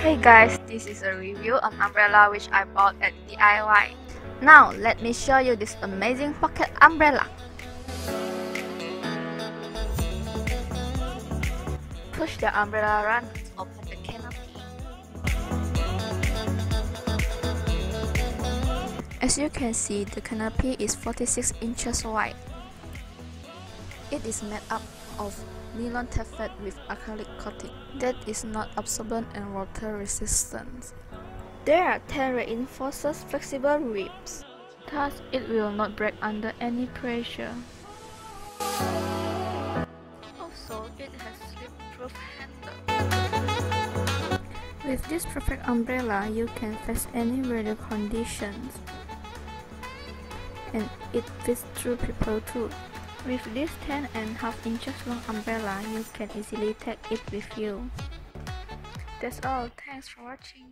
Hey guys, this is a review on umbrella which I bought at DIY. Now let me show you this amazing pocket umbrella. Push the umbrella around to open the canopy. As you can see, the canopy is 46 inches wide. It is made up of nylon taffeta with acrylic coating that is not absorbent and water resistant. There are 10 reinforced flexible ribs, thus it will not break under any pressure. Also, it has slip-proof handle. With this perfect umbrella, you can face any weather conditions. And it fits through people too. With this 10 and half inches long umbrella, you can easily take it with you. That's all, thanks for watching.